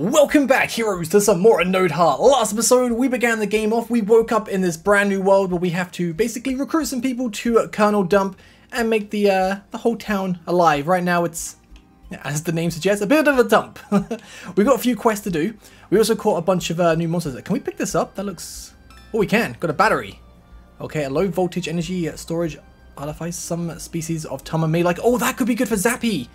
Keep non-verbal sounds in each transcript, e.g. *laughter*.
Welcome back, heroes, to some more Anode Heart. Last episode, we began the game off. We woke up in this brand new world where we have to basically recruit some people to Kernel Dump and make the uh, the whole town alive. Right now, it's, as the name suggests, a bit of a dump. *laughs* We've got a few quests to do. We also caught a bunch of uh, new monsters. Can we pick this up? That looks... Oh, we can. Got a battery. Okay, a low voltage energy storage artifice. Some species of Tama may like... Oh, that could be good for Zappy.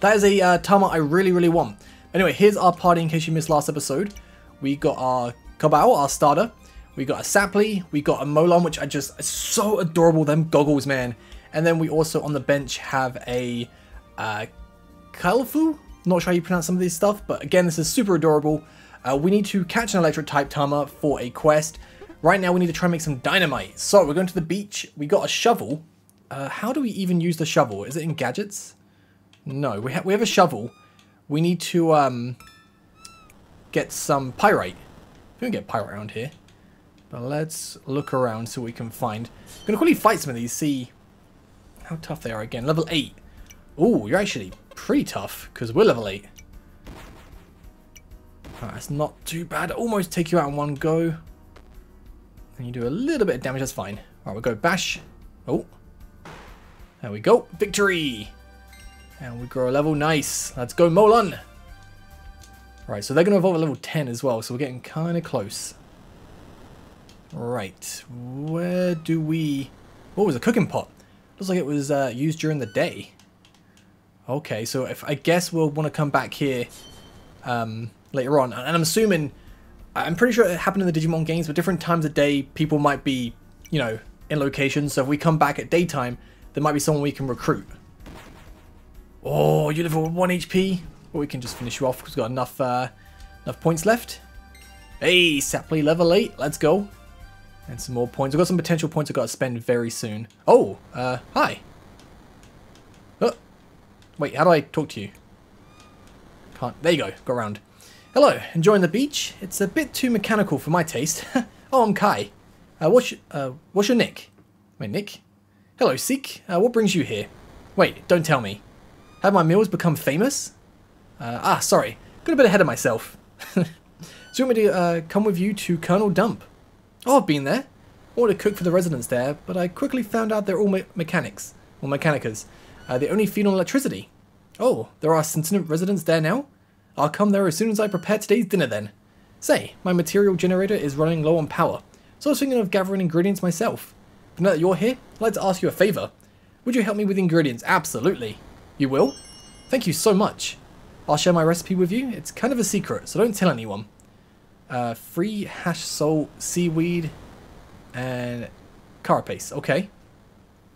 That is a uh, Tama I really, really want. Anyway, here's our party in case you missed last episode. We got our Kabao, our starter. We got a Saply. We got a Molon, which I just... so adorable, them goggles, man. And then we also, on the bench, have a uh, Kalfu. Not sure how you pronounce some of these stuff, but again, this is super adorable. Uh, we need to catch an electric type Tama for a quest. Right now, we need to try and make some dynamite. So, we're going to the beach. We got a shovel. Uh, how do we even use the shovel? Is it in gadgets? No, we, ha we have a shovel. We need to um, get some pyrite. We can get pyrite around here. But let's look around so we can find. I'm going to quickly fight some of these, see how tough they are again. Level 8. Oh, you're actually pretty tough because we're level 8. Right, that's not too bad. Almost take you out in one go. And you do a little bit of damage, that's fine. Alright, we'll go bash. Oh. There we go. Victory! And we grow a level. Nice. Let's go, Molon! Right, so they're going to evolve at level 10 as well, so we're getting kind of close. Right, where do we... What was a cooking pot? Looks like it was uh, used during the day. Okay, so if I guess we'll want to come back here um, later on. And I'm assuming, I'm pretty sure it happened in the Digimon games, but different times of day, people might be, you know, in locations. So if we come back at daytime, there might be someone we can recruit. Oh, you with 1 HP? We can just finish you off because we've got enough, uh, enough points left. Hey, Saply level 8. Let's go. And some more points. I've got some potential points I've got to spend very soon. Oh, uh, hi. Oh, wait, how do I talk to you? Can't. There you go. Go around. Hello, enjoying the beach? It's a bit too mechanical for my taste. *laughs* oh, I'm Kai. Uh, what's, your, uh, what's your nick? Wait, Nick? Hello, Seek. Uh, what brings you here? Wait, don't tell me. Have my meals become famous? Uh, ah, sorry. Got a bit ahead of myself. *laughs* Do you want me to uh, come with you to Kernel Dump? Oh, I've been there. I wanted to cook for the residents there, but I quickly found out they're all me mechanics, or mechanicas. Uh, they only feed on electricity. Oh, there are sentient residents there now? I'll come there as soon as I prepare today's dinner then. Say, my material generator is running low on power, so I was thinking of gathering ingredients myself. But now that you're here, I'd like to ask you a favour. Would you help me with ingredients? Absolutely. You will? Thank you so much. I'll share my recipe with you. It's kind of a secret, so don't tell anyone. Uh, free hash salt, seaweed, and carapace. Okay.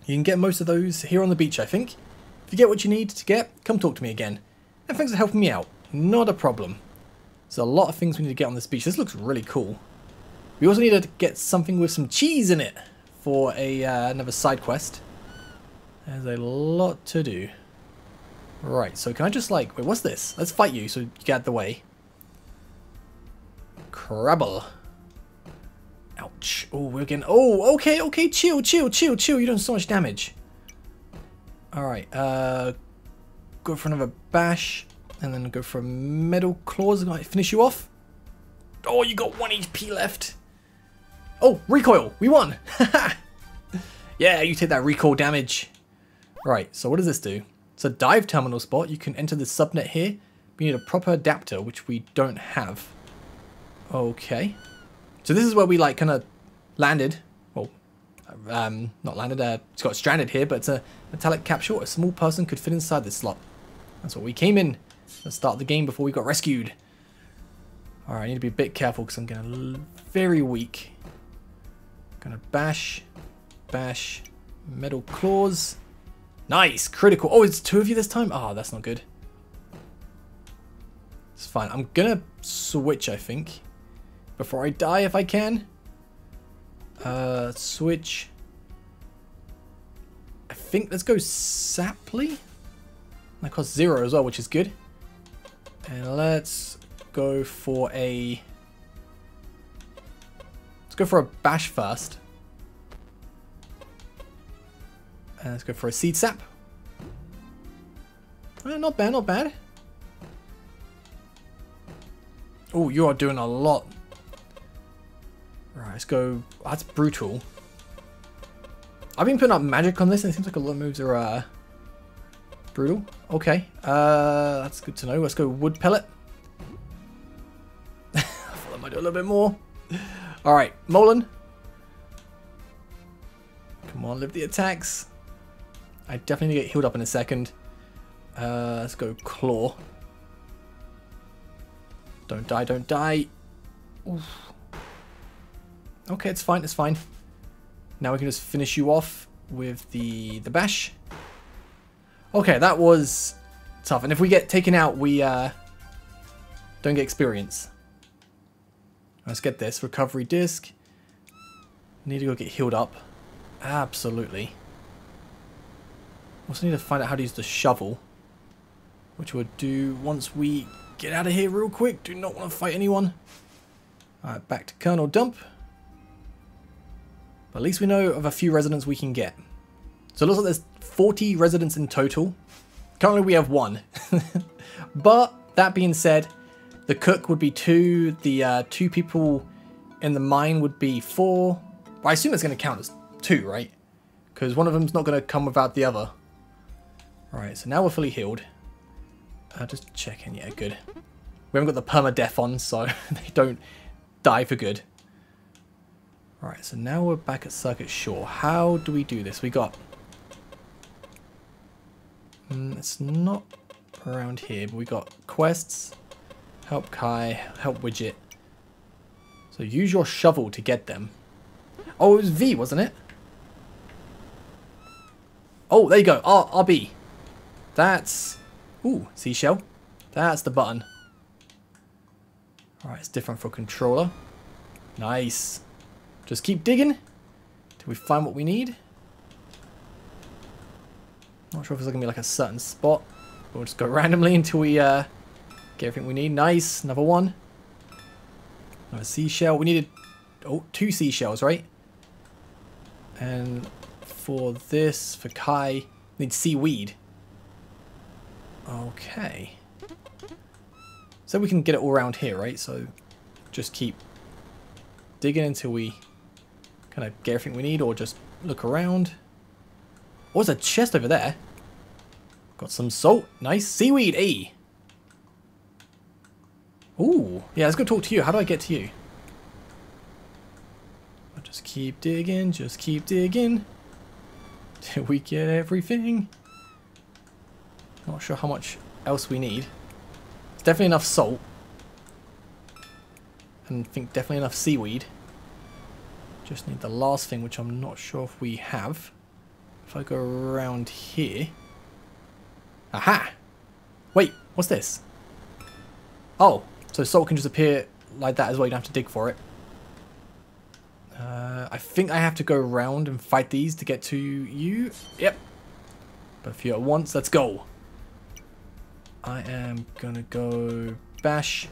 You can get most of those here on the beach, I think. If you get what you need to get, come talk to me again. And thanks for helping me out. Not a problem. There's a lot of things we need to get on this beach. This looks really cool. We also need to get something with some cheese in it for a uh, another side quest. There's a lot to do. Right, so can I just like... Wait, what's this? Let's fight you so you get out of the way. Crabble. Ouch. Oh, we're getting... Oh, okay, okay. Chill, chill, chill, chill. You're doing so much damage. Alright, uh... Go for another bash. And then go for a metal claws. and finish you off. Oh, you got one HP left. Oh, recoil. We won. *laughs* yeah, you take that recoil damage. Right, so what does this do? It's a dive terminal spot. You can enter the subnet here. We need a proper adapter, which we don't have. Okay. So this is where we like kind of landed. Well, um, not landed. Uh, it's got stranded here, but it's a metallic capsule. A small person could fit inside this slot. That's what we came in. Let's start the game before we got rescued. Alright, I need to be a bit careful because I'm getting very weak. Gonna bash, bash, metal claws. Nice, critical. Oh, it's two of you this time? Oh, that's not good. It's fine. I'm gonna switch, I think before I die if I can. Uh, switch. I think let's go Saply. That costs zero as well, which is good. And let's go for a... Let's go for a bash first. And let's go for a seed sap. Uh, not bad, not bad. Oh, you are doing a lot. Right, let's go. That's brutal. I've been putting up magic on this and it seems like a lot of moves are uh, brutal. Okay, uh, that's good to know. Let's go wood pellet. *laughs* I thought I might do a little bit more. Alright, Molon. Come on, live the attacks. I definitely need to get healed up in a second. Uh, let's go Claw. Don't die, don't die. Oof. Okay, it's fine, it's fine. Now we can just finish you off with the, the bash. Okay, that was tough. And if we get taken out, we uh, don't get experience. Let's get this. Recovery disc. Need to go get healed up. Absolutely. Also need to find out how to use the shovel. Which we'll do once we get out of here real quick. Do not want to fight anyone. Alright, back to Kernel Dump. But at least we know of a few residents we can get. So it looks like there's 40 residents in total. Currently we have one. *laughs* but that being said, the cook would be two, the uh, two people in the mine would be four. I assume it's going to count as two, right? Because one of them's not going to come without the other. Right, so now we're fully healed. Uh, just checking, yeah, good. We haven't got the permadeath on, so *laughs* they don't die for good. Right, so now we're back at Circuit Shore. How do we do this? We got... Mm, it's not around here, but we got quests, help Kai, help Widget. So use your shovel to get them. Oh, it was V, wasn't it? Oh, there you go. R RB. That's... Ooh, seashell. That's the button. Alright, it's different for controller. Nice. Just keep digging till we find what we need. Not sure if it's going to be like a certain spot. We'll just go *laughs* randomly until we uh, get everything we need. Nice. Another one. Another seashell. We needed oh, two seashells, right? And for this, for Kai, we need seaweed. Okay. So we can get it all around here, right? So just keep digging until we kind of get everything we need or just look around. Oh, there's a chest over there. Got some salt. Nice. Seaweed. E. Ooh. Yeah, let's go talk to you. How do I get to you? I'll just keep digging. Just keep digging. Till we get everything. Not sure how much else we need. It's definitely enough salt. And I think definitely enough seaweed. Just need the last thing, which I'm not sure if we have. If I go around here... Aha! Wait, what's this? Oh, so salt can just appear like that as well. You don't have to dig for it. Uh, I think I have to go around and fight these to get to you. Yep. But a few at once. Let's go. I am gonna go bash.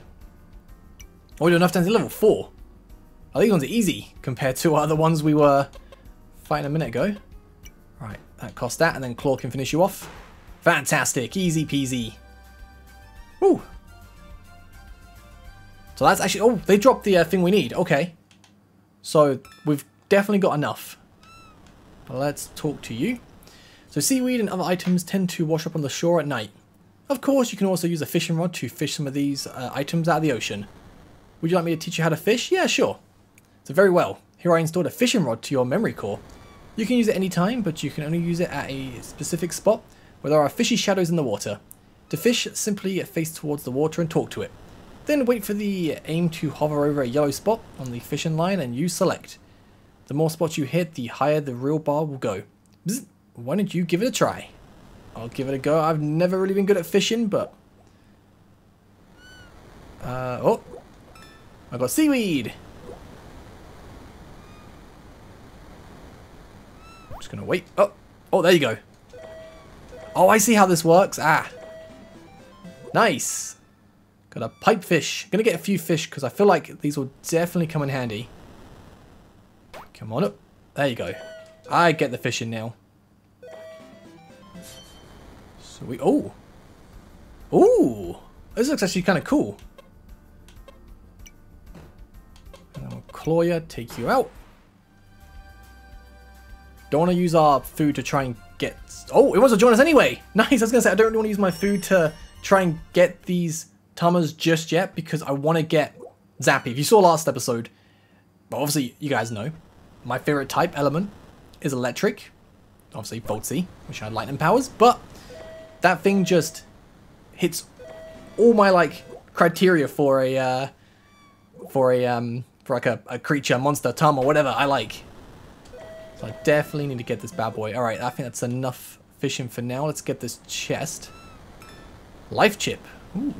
Oh, we do enough times level 4. Oh, these ones are easy compared to other ones we were fighting a minute ago. Right, that cost that, and then Claw can finish you off. Fantastic, easy peasy. Woo! So that's actually, oh, they dropped the uh, thing we need, okay. So we've definitely got enough. But let's talk to you. So seaweed and other items tend to wash up on the shore at night. Of course, you can also use a fishing rod to fish some of these uh, items out of the ocean. Would you like me to teach you how to fish? Yeah, sure. So very well. Here I installed a fishing rod to your memory core. You can use it any time, but you can only use it at a specific spot where there are fishy shadows in the water. To fish, simply face towards the water and talk to it. Then wait for the aim to hover over a yellow spot on the fishing line and you select. The more spots you hit, the higher the reel bar will go. Bzz, why don't you give it a try? I'll give it a go. I've never really been good at fishing, but... Uh, oh! I got seaweed! I'm just gonna wait. Oh! Oh, there you go. Oh, I see how this works. Ah. Nice. Got a pipefish. Gonna get a few fish because I feel like these will definitely come in handy. Come on up. There you go. I get the fishing now. We... Oh! Oh! This looks actually kind of cool. claw ya, take you out. Don't want to use our food to try and get... Oh, it wants to join us anyway! *laughs* Nice, I was to say, I don't really want to use my food to try and get these Tamas just yet because I want to get Zappy. If you saw last episode, well, obviously you guys know, my favorite type element is electric. Obviously Voltsy, which had lightning powers, but that thing just hits all my like criteria for a uh, for a um, for like a, a creature, monster, Tama, whatever I like. So I definitely need to get this bad boy. All right, I think that's enough fishing for now. Let's get this chest. Life chip. Ooh.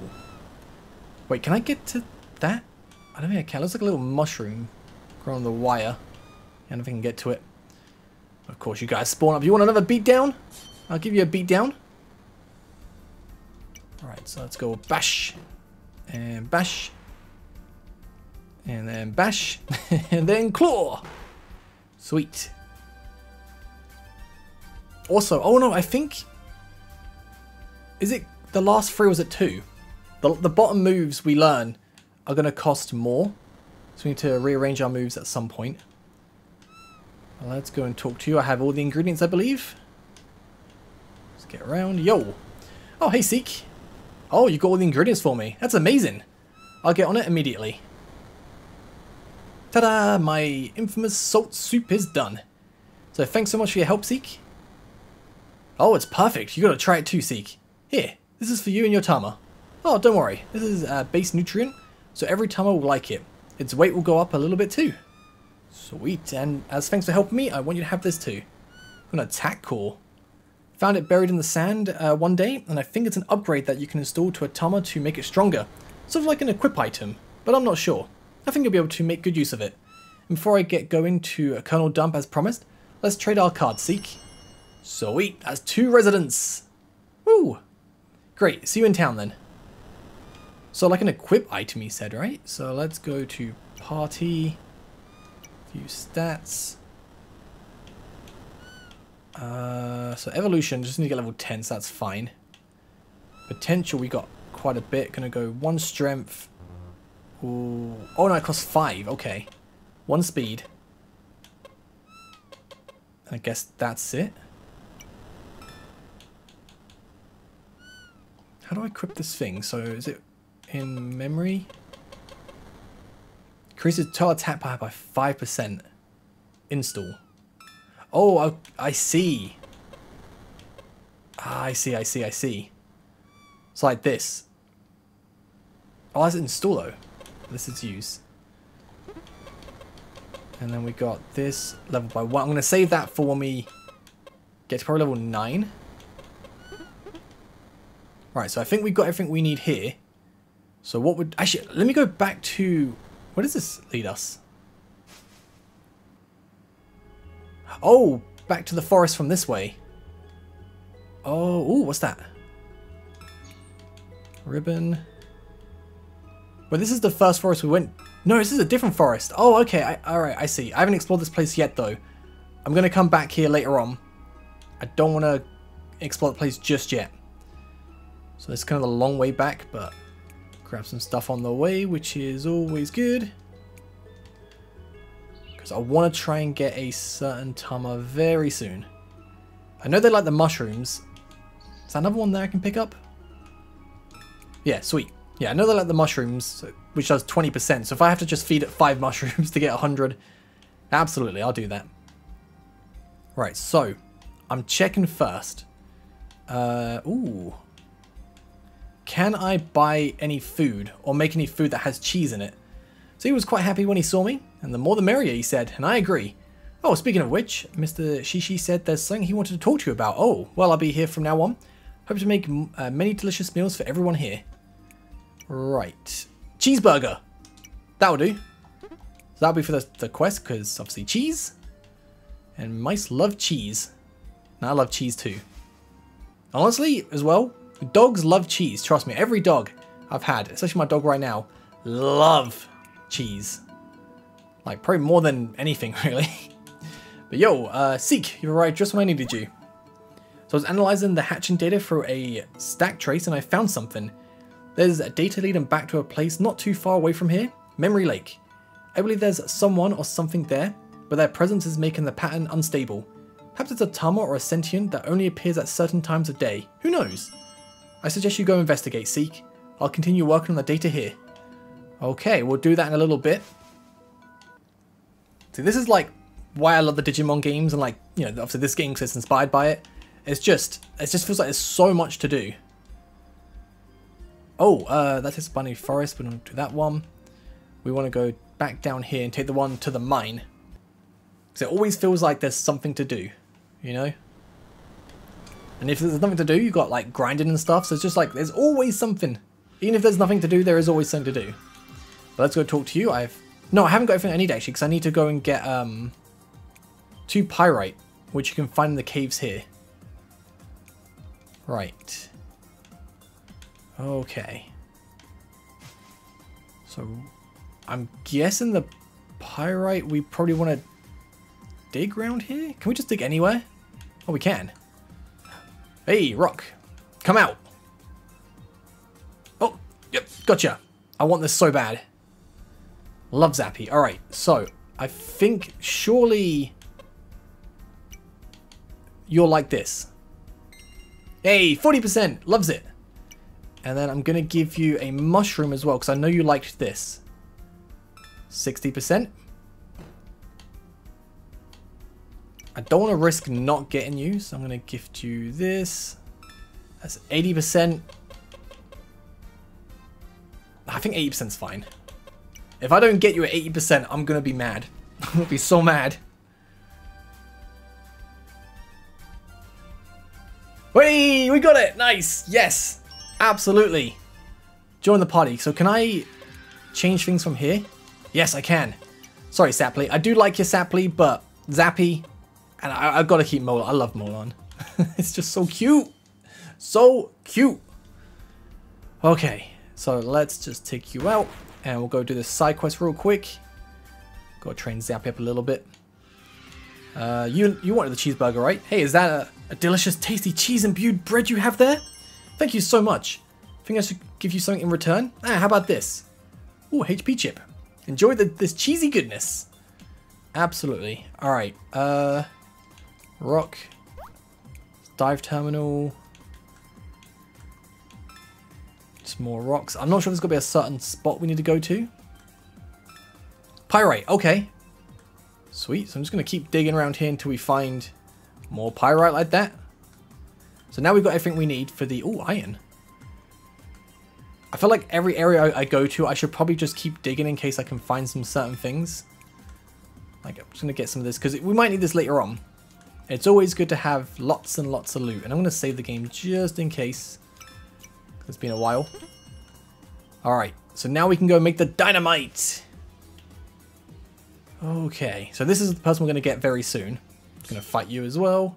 Wait, can I get to that? I don't think I can. It looks like a little mushroom growing on the wire. I don't think I can get to it. Of course, you guys spawn up. You want another beat down? I'll give you a beat down. Alright, so let's go bash. And bash. And then bash. *laughs* and then claw. Sweet. Also, oh no, I think... Is it the last three was it two? The, the bottom moves we learn are going to cost more. So we need to rearrange our moves at some point. Let's go and talk to you. I have all the ingredients, I believe. Let's get around. Yo! Oh, hey, Seek. Oh, you got all the ingredients for me. That's amazing. I'll get on it immediately. Ta-da! My infamous salt soup is done. So thanks so much for your help, Seek. Oh, it's perfect. You gotta try it too, Seek. Here, this is for you and your Tama. Oh, don't worry. This is a base nutrient, so every Tama will like it. Its weight will go up a little bit too. Sweet, and as thanks for helping me, I want you to have this too. An attack core. Found it buried in the sand uh, one day, and I think it's an upgrade that you can install to a Tama to make it stronger. Sort of like an equip item, but I'm not sure. I think you'll be able to make good use of it. And before I get going to a Kernel dump as promised, let's trade our cards, Seek. Sweet, that's two residents. Woo! Great, see you in town then. So like an equip item he said, right? So let's go to party, view stats. Uh, so evolution, just need to get level 10, so that's fine. Potential, we got quite a bit. Gonna go one strength. Ooh. Oh no, it costs five, okay. One speed. I guess that's it. How do I equip this thing? So is it in memory? Increases total attack power by 5%. Install. Oh, I, I see. Ah, I see, I see, I see. It's like this. Oh, that's install though. This is use. And then we got this level by one. I'm going to save that for when we get to probably level 9. Right, so I think we've got everything we need here. So what would... Actually, let me go back to... Where does this lead us? Oh, back to the forest from this way. Oh, ooh, what's that? Ribbon. Well, this is the first forest we went... No, this is a different forest. Oh, okay. Alright, I see. I haven't explored this place yet, though. I'm going to come back here later on. I don't want to explore the place just yet. So it's kind of a long way back, but grab some stuff on the way, which is always good. Because I want to try and get a certain Tama very soon. I know they like the mushrooms. Is that another one that I can pick up? Yeah, sweet. Yeah, I know they like the mushrooms, which does 20%. So if I have to just feed it 5 *laughs* mushrooms to get 100, absolutely, I'll do that. Right, so I'm checking first. Uh, ooh, can I buy any food or make any food that has cheese in it? So he was quite happy when he saw me, and the more the merrier, he said, and I agree. Oh, speaking of which, Mr. Shishi said there's something he wanted to talk to you about. Oh, well, I'll be here from now on. Hope to make uh, many delicious meals for everyone here. Right. Cheeseburger. That'll do. So that'll be for the, the quest, because obviously cheese. And mice love cheese. And I love cheese too. Honestly, as well, Dogs love cheese, trust me. Every dog I've had, especially my dog right now, love cheese. Like, probably more than anything, *laughs* really. but yo, uh, Seek, you arrived just when I needed you. So I was analyzing the hatching data through a stack trace and I found something. There's a data leading back to a place not too far away from here, Memory Lake. I believe there's someone or something there, but their presence is making the pattern unstable. Perhaps it's a Tama or a sentient that only appears at certain times of day. Who knows? I suggest you go investigate, Seek. I'll continue working on the data here. Okay, we'll do that in a little bit. See, this is like why I love the Digimon games and like, you know, obviously this game is inspired by it. It's just, it just feels like there's so much to do. Oh, uh, that is Bunny Forest. We don't do that one. We want to go back down here and take the one to the mine. Because it always feels like there's something to do, you know? And if there's nothing to do, you've got like grinding and stuff. So it's just like, there's always something. Even if there's nothing to do, there is always something to do. But let's go talk to you. I've no, I haven't got everything I need actually, because I need to go and get um two pyrite, which you can find in the caves here. Right. Okay. So, I'm guessing the pyrite we probably want to dig around here? Can we just dig anywhere? Oh, we can. Hey, rock. Come out. Oh, yep, gotcha. I want this so bad. Love Zappy. Alright, so I think surely you're like this. Hey, 40%! Loves it! And then I'm going to give you a mushroom as well, because I know you liked this. 60%. I don't want to risk not getting you, so I'm going to gift you this. That's 80%. I think 80% is fine. If I don't get you at 80%, I'm going to be mad. *laughs* I'm going to be so mad. Whee! We got it! Nice! Yes! Absolutely. Join the party. So can I change things from here? Yes, I can. Sorry, Saply. I do like your Saply, but Zappy, and I, have got to keep Molon. I love Molon. *laughs* it's just so cute. So cute. Okay, so let's just take you out. And we'll go do this side quest real quick. Go train Zappy up a little bit. Uh, you you wanted the cheeseburger, right? Hey, is that a, a delicious, tasty cheese-imbued bread you have there? Thank you so much. Think I should give you something in return? Ah, how about this? Ooh, HP chip. Enjoy the, this cheesy goodness. Absolutely. Alright, uh... Rock. Dive terminal. More rocks. I'm not sure if there's going to be a certain spot we need to go to. Pyrite, okay. Sweet, so I'm just going to keep digging around here until we find more pyrite like that. So now we've got everything we need for the... Oh, iron. I feel like every area I go to, I should probably just keep digging in case I can find some certain things. Like, I'm just going to get some of this, because we might need this later on. It's always good to have lots and lots of loot. And I'm going to save the game just in case. It's been a while. Alright, so now we can go make the dynamite. Okay, so this is the person we're going to get very soon. Going to fight you as well.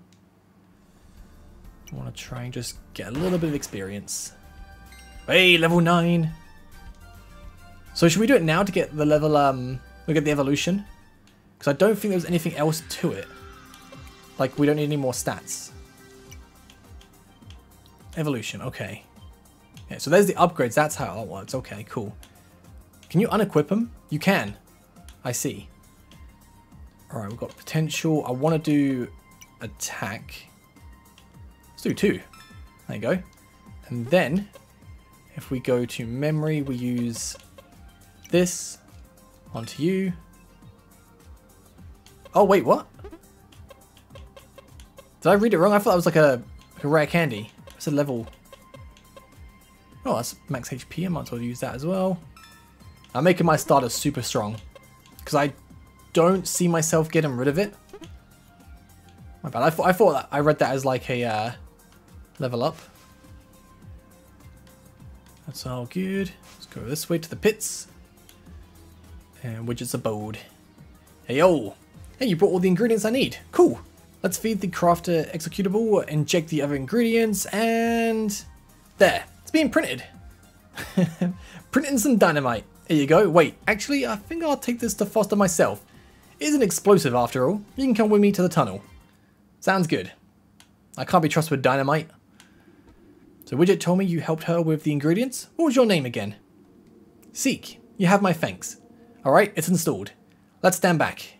I want to try and just get a little bit of experience. Hey, level 9! So should we do it now to get the level, um, we get the evolution? Because I don't think there's anything else to it. Like, we don't need any more stats. Evolution, okay. Yeah, so there's the upgrades. That's how it works. Okay, cool. Can you unequip them? You can. I see. Alright, we've got potential. I want to do attack. Let's do two. There you go. And then, if we go to memory, we use this onto you. Oh, wait, what? Did I read it wrong? I thought that was like a, like a rare candy. It's a level Oh, that's max HP. I might as well use that as well. I'm making my starter super strong. Because I don't see myself getting rid of it. My bad. I, th I thought that I read that as like a uh, level up. That's all good. Let's go this way to the pits. And Widget's abode. Hey yo! Hey, you brought all the ingredients I need. Cool. Let's feed the crafter executable, inject the other ingredients, and... There being printed. *laughs* Printing some dynamite. Here you go. Wait, actually, I think I'll take this to Foster myself. It is an explosive after all. You can come with me to the tunnel. Sounds good. I can't be trusted with dynamite. So Widget told me you helped her with the ingredients. What was your name again? Seek, you have my thanks. Alright, it's installed. Let's stand back.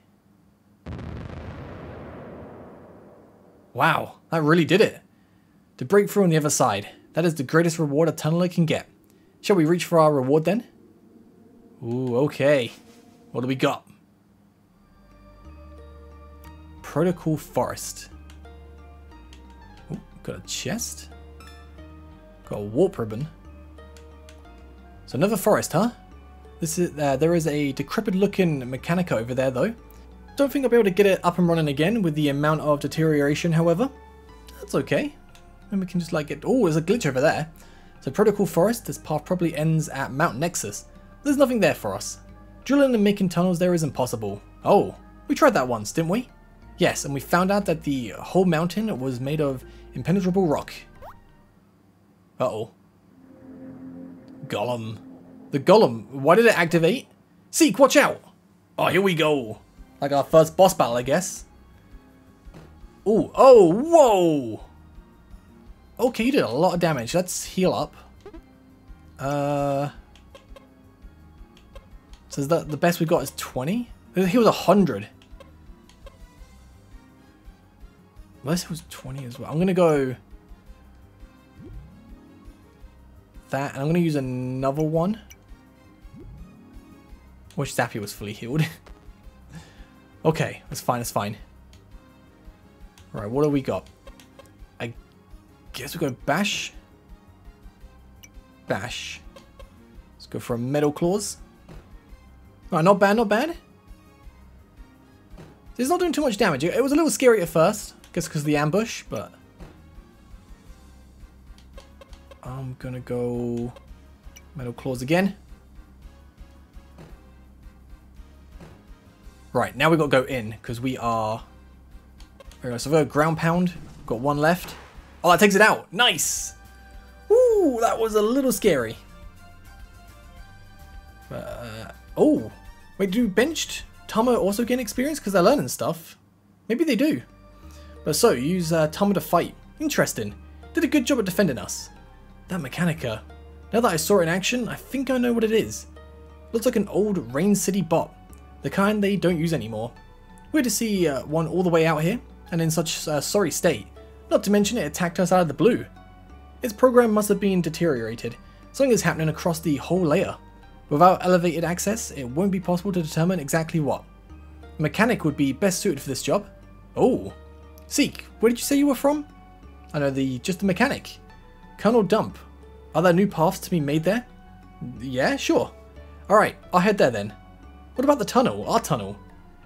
Wow, that really did it. To break through on the other side. That is the greatest reward a tunneler can get. Shall we reach for our reward then? Ooh, okay. What do we got? Protocol Forest. Ooh, got a chest. Got a warp ribbon. So another forest, huh? This is uh, there is a decrepit looking Mechanica over there though. Don't think I'll be able to get it up and running again with the amount of deterioration, however. That's okay. We can just like get... Oh, there's a glitch over there. So Protocol Forest, this path probably ends at Mount Nexus. There's nothing there for us. Drilling and making tunnels there is impossible. Oh, we tried that once, didn't we? Yes, and we found out that the whole mountain was made of impenetrable rock. Uh-oh. Golem. The golem. Why did it activate? Seek, watch out! Oh, here we go. Like our first boss battle, I guess. Oh, oh, whoa! Okay, you did a lot of damage. Let's heal up. Uh... So is that the best we got is 20? He was 100. Unless it was 20 as well. I'm going to go... That, and I'm going to use another one. Wish Zappy was fully healed. *laughs* okay, that's fine, that's fine. Right, what do we got? Guess we got Bash. Bash. Let's go for a Metal Claws. Right, not bad, not bad. It's not doing too much damage. It was a little scary at first. I guess because of the ambush, but... I'm gonna go... Metal Claws again. Right, now we've got to go in, because we are... Very nice. So we've got oh, Ground Pound. Got one left. Oh, that takes it out. Nice! Ooh, that was a little scary. Uh, oh, wait, do benched Tama also gain experience? Because they're learning stuff. Maybe they do. But so, use uh, Tama to fight. Interesting. Did a good job at defending us. That Mechanica. Now that I saw it in action, I think I know what it is. Looks like an old Rain City bot the kind they don't use anymore. Weird to see uh, one all the way out here, and in such a sorry state, not to mention it attacked us out of the blue. Its program must have been deteriorated. Something is happening across the whole layer. Without elevated access, it won't be possible to determine exactly what. A mechanic would be best suited for this job. Oh. Seek, where did you say you were from? I know the just the mechanic. Kernel Dump. Are there new paths to be made there? Yeah, sure. Alright, I'll head there then. What about the tunnel, our tunnel?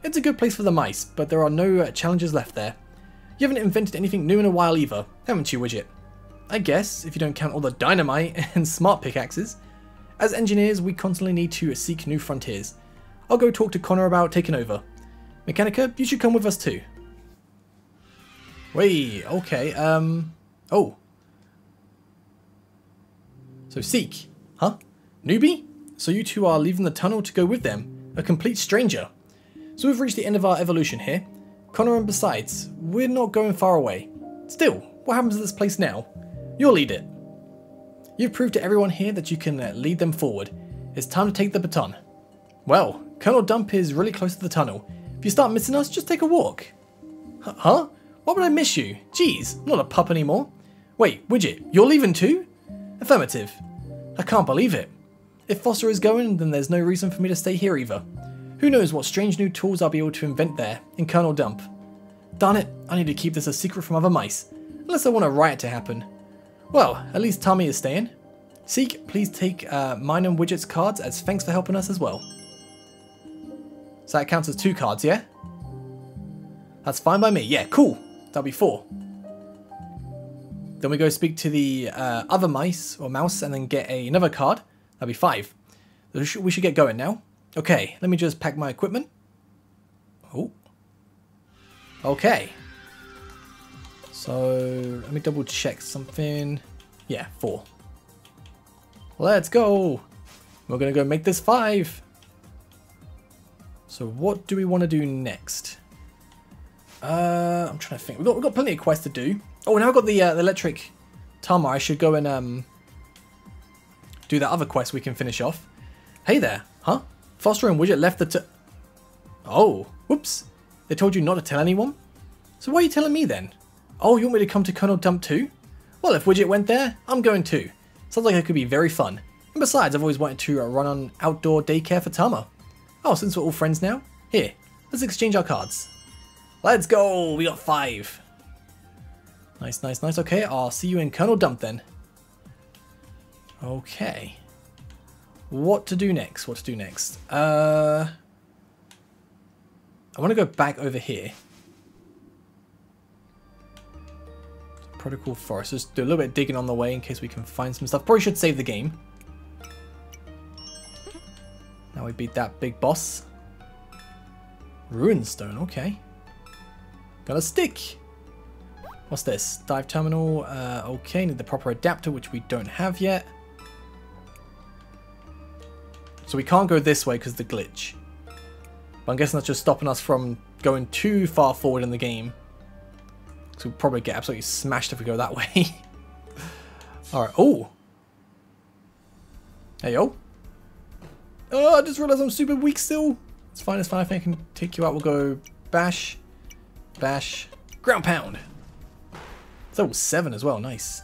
It's a good place for the mice, but there are no uh, challenges left there. You haven't invented anything new in a while either, haven't you, Widget? I guess, if you don't count all the dynamite *laughs* and smart pickaxes. As engineers, we constantly need to seek new frontiers. I'll go talk to Connor about taking over. Mechanica, you should come with us too. Wait, okay, um... Oh. So Seek, huh? Newbie? So you two are leaving the tunnel to go with them? a complete stranger. So we've reached the end of our evolution here. Connor and besides, we're not going far away. Still, what happens to this place now? You'll lead it. You've proved to everyone here that you can uh, lead them forward. It's time to take the baton. Well, Kernel Dump is really close to the tunnel. If you start missing us, just take a walk. H huh? Why would I miss you? Jeez, I'm not a pup anymore. Wait, Widget, you're leaving too? Affirmative. I can't believe it. If Foster is going, then there's no reason for me to stay here either. Who knows what strange new tools I'll be able to invent there, in Kernel Dump. Darn it, I need to keep this a secret from other mice, unless I want a riot to happen. Well, at least Tommy is staying. Seek, please take uh, mine and Widget's cards as thanks for helping us as well. So that counts as two cards, yeah? That's fine by me. Yeah, cool. That'll be four. Then we go speak to the uh, other mice or mouse and then get a, another card. That'll be five. We should get going now. Okay, let me just pack my equipment. Oh. Okay. So, let me double check something. Yeah, four. Let's go. We're to go make this five. So what do we want to do next? Uh, I'm trying to think. We've got, we've got plenty of quests to do. Oh, now I've got the, uh, the electric Tama. I should go and um, do that other quest we can finish off. Hey there, huh? Foster and Widget left the t- Oh, whoops. They told you not to tell anyone? So why are you telling me then? Oh, you want me to come to Kernel Dump too? Well, if Widget went there, I'm going too. Sounds like it could be very fun. And besides, I've always wanted to uh, run on outdoor daycare for Tama. Oh, since we're all friends now, here, let's exchange our cards. Let's go! We got five. Nice, nice, nice. Okay, I'll see you in Kernel Dump then. Okay. What to do next? What to do next? Uh, I want to go back over here. Protocol Forest. Just do a little bit of digging on the way in case we can find some stuff. Probably should save the game. Now we beat that big boss. Ruinstone, okay. Got a stick. What's this? Dive terminal. Uh, okay, need the proper adapter, which we don't have yet. So we can't go this way because the glitch. But I'm guessing that's just stopping us from going too far forward in the game. So we'll probably get absolutely smashed if we go that *laughs* way. Alright, oh! Hey, yo. Oh, I just realized I'm super weak still. It's fine, it's fine. I think I can take you out. We'll go bash, bash, ground pound. It's level 7 as well, nice.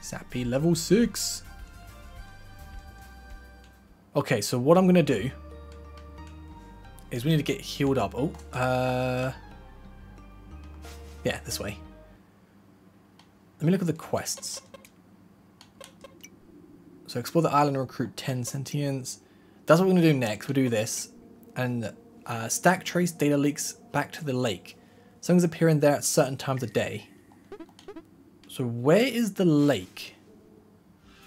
Sappy level 6. Okay, so what I'm going to do is we need to get healed up. Oh, uh... Yeah, this way. Let me look at the quests. So explore the island and recruit 10 sentients. That's what we're going to do next. We'll do this. And uh, stack trace data leaks back to the lake. Something's appearing there at certain times of day. So where is the lake?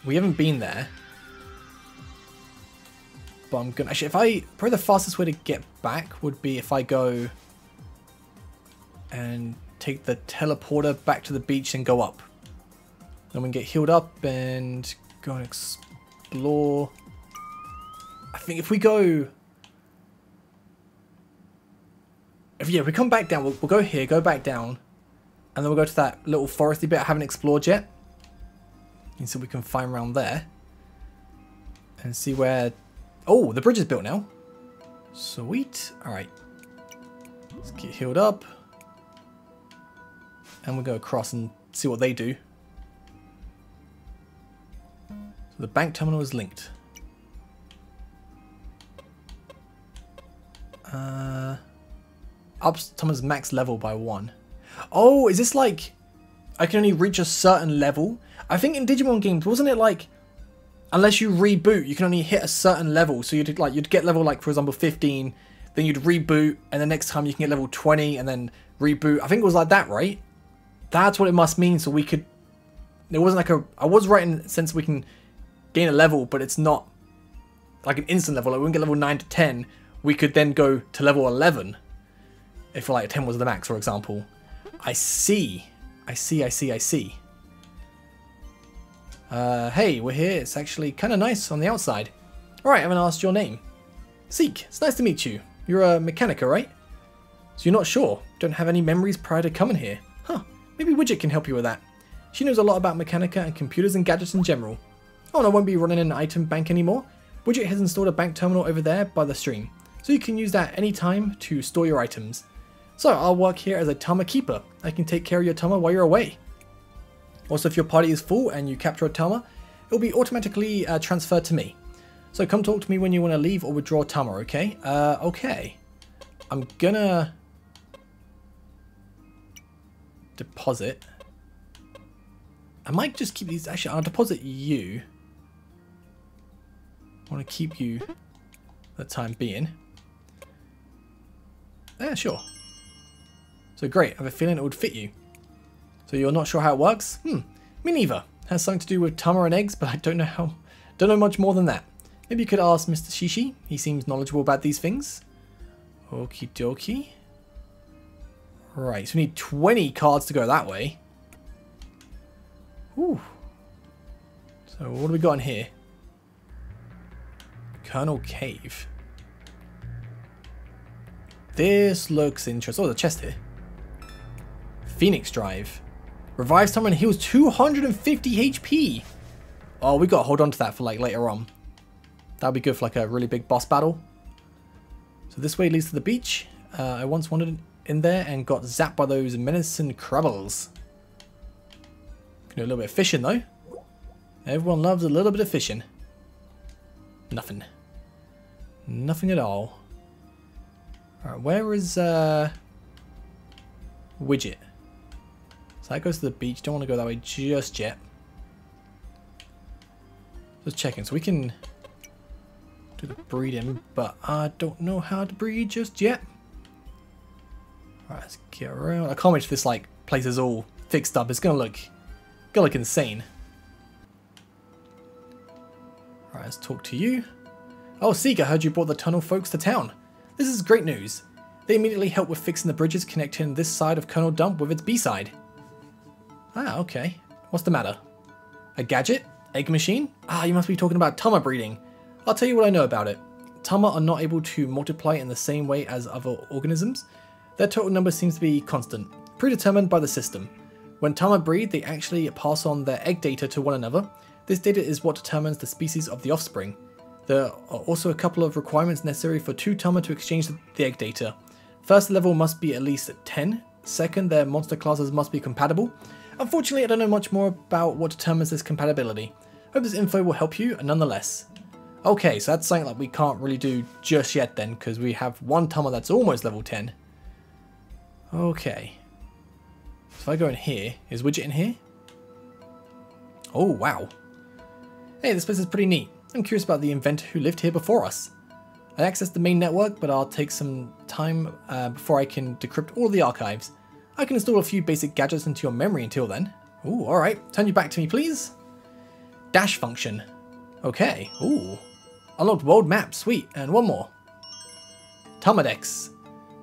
We haven't been there. But I'm gonna actually if I probably the fastest way to get back would be if I go and take the teleporter back to the beach and go up. Then we can get healed up and go and explore. I think if we go if yeah, if we come back down, we'll, we'll go here, go back down, and then we'll go to that little foresty bit I haven't explored yet. And so we can find around there. And see where... Oh, the bridge is built now. Sweet. Alright. Let's get healed up. And we'll go across and see what they do. So the bank terminal is linked. Uh, ups Tama's max level by one. Oh, is this like I can only reach a certain level? I think in Digimon games, wasn't it like unless you reboot, you can only hit a certain level. So you'd like you'd get level like for example 15, then you'd reboot, and the next time you can get level 20 and then reboot. I think it was like that, right? That's what it must mean. So we could. It wasn't like a. I was right in sense we can gain a level, but it's not like an instant level. Like we can get level 9 to 10. We could then go to level 11 if like 10 was the max, for example. I see. I see, I see, I see. Uh, hey, we're here. It's actually kind of nice on the outside. Alright, I haven't asked your name. Seek, it's nice to meet you. You're a Mechanica, right? So you're not sure? Don't have any memories prior to coming here? Huh, maybe Widget can help you with that. She knows a lot about Mechanica and computers and gadgets in general. Oh, and I won't be running an item bank anymore. Widget has installed a bank terminal over there by the stream, so you can use that anytime to store your items. So I'll work here as a Tama Keeper. I can take care of your Tama while you're away. Also, if your party is full and you capture a Tama, it will be automatically uh, transferred to me. So come talk to me when you want to leave or withdraw Tama, okay? Uh, okay. I'm gonna... Deposit. I might just keep these... Actually, I'll deposit you. I want to keep you the time being. Yeah, sure. So great, I have a feeling it would fit you. So you're not sure how it works? Hmm, me neither. Has something to do with Tama and eggs, but I don't know how, don't know much more than that. Maybe you could ask Mr. Shishi. He seems knowledgeable about these things. Okie dokie. Right, so we need 20 cards to go that way. Ooh. So what do we got in here? Kernel Cave. This looks interesting. Oh, the chest here. Phoenix Drive. Revives someone heals 250 HP. Oh, we gotta hold on to that for like later on. That'll be good for like a really big boss battle. So this way leads to the beach. Uh, I once wandered in there and got zapped by those menacing crabbles. Can do a little bit of fishing though. Everyone loves a little bit of fishing. Nothing. Nothing at all. Alright, where is uh Widget? That goes to the beach. Don't want to go that way just yet. Just checking. So we can do the breeding, but I don't know how to breed just yet. Alright, let's get around. I can't wait till this like place is all fixed up. It's gonna look gonna look insane. Alright, let's talk to you. Oh, Seek, I heard you brought the tunnel folks to town. This is great news. They immediately helped with fixing the bridges connecting this side of Kernel Dump with its B-side. Ah, okay. What's the matter? A gadget? Egg machine? Ah, you must be talking about Tama breeding. I'll tell you what I know about it. Tama are not able to multiply in the same way as other organisms. Their total number seems to be constant, predetermined by the system. When Tama breed, they actually pass on their egg data to one another. This data is what determines the species of the offspring. There are also a couple of requirements necessary for two Tama to exchange the egg data. First level must be at least 10. Second, their monster classes must be compatible. Unfortunately, I don't know much more about what determines this compatibility. Hope this info will help you nonetheless. Okay, so that's something that we can't really do just yet then, because we have one Tama that's almost level 10. Okay. So if I go in here, is Widget in here? Oh, wow. Hey, this place is pretty neat. I'm curious about the inventor who lived here before us. I accessed the main network, but I'll take some time uh, before I can decrypt all the archives. I can install a few basic gadgets into your memory until then. Ooh, alright. Turn you back to me, please. Dash function. Okay, ooh. Unlocked world map, sweet. And one more. Tamadex.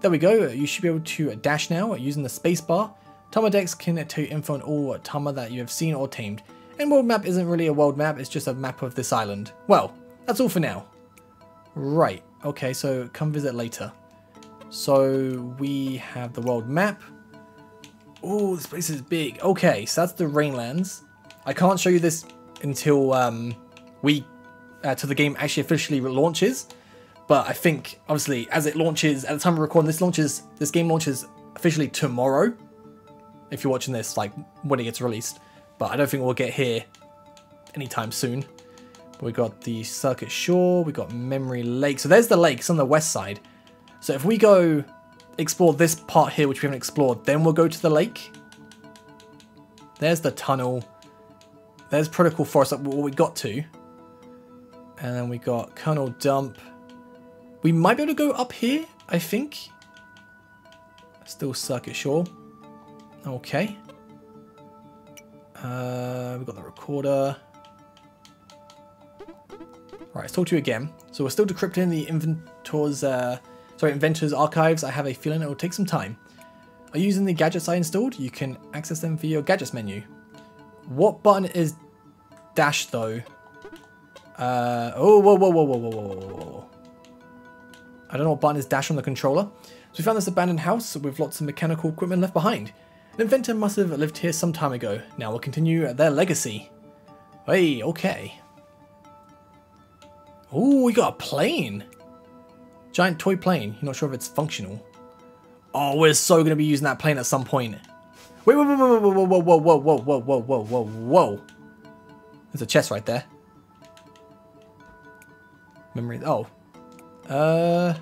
There we go, you should be able to dash now using the spacebar. Tamadex can tell you info on all Tama that you have seen or tamed. And world map isn't really a world map, it's just a map of this island. Well, that's all for now. Right, okay, so come visit later. So we have the world map. Oh, this place is big. Okay, so that's the Rainlands. I can't show you this until um, we, uh, till the game actually officially launches. But I think, obviously, as it launches, at the time of recording, this launches, this game launches officially tomorrow. If you're watching this, like, when it gets released. But I don't think we'll get here anytime soon. We got the Circuit Shore, we got Memory Lake. So there's the lakes on the west side. So if we go explore this part here, which we haven't explored, then we'll go to the lake. There's the tunnel. There's Protocol Forest, what we got to. And then we got Kernel Dump. We might be able to go up here, I think. Still Circuit Shore. Okay. Uh, we've got the recorder. Right, let's talk to you again. So we're still decrypting the inventor's, uh, sorry, Inventors Archives, I have a feeling it will take some time. Are you using the gadgets I installed? You can access them via your gadgets menu. What button is dash though? Uh, oh, whoa, whoa, whoa, whoa, whoa, whoa, whoa. I don't know what button is dash on the controller. So we found this abandoned house with lots of mechanical equipment left behind. An inventor must have lived here some time ago. Now we'll continue their legacy. Hey, okay. Ooh, we got a plane. Giant toy plane. You're not sure if it's functional. Oh, we're so going to be using that plane at some point. Wait, wait, wait, wait, whoa, whoa, whoa, whoa, whoa, whoa, whoa, whoa, whoa, whoa. There's a chest right there. Memory. Oh. Uh.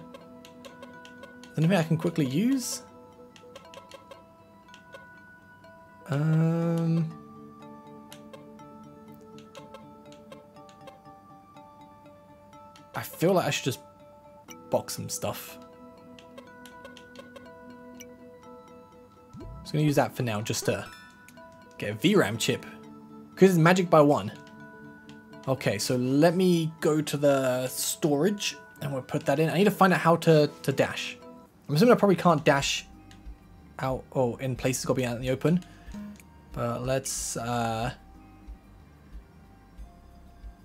Anything I can quickly use? Um. I feel like I should just box some stuff. I'm going to use that for now just to get a VRAM chip. Because it's magic by one. Okay, so let me go to the storage and we'll put that in. I need to find out how to, to dash. I'm assuming I probably can't dash out or oh, in places got to be out in the open. But let's uh,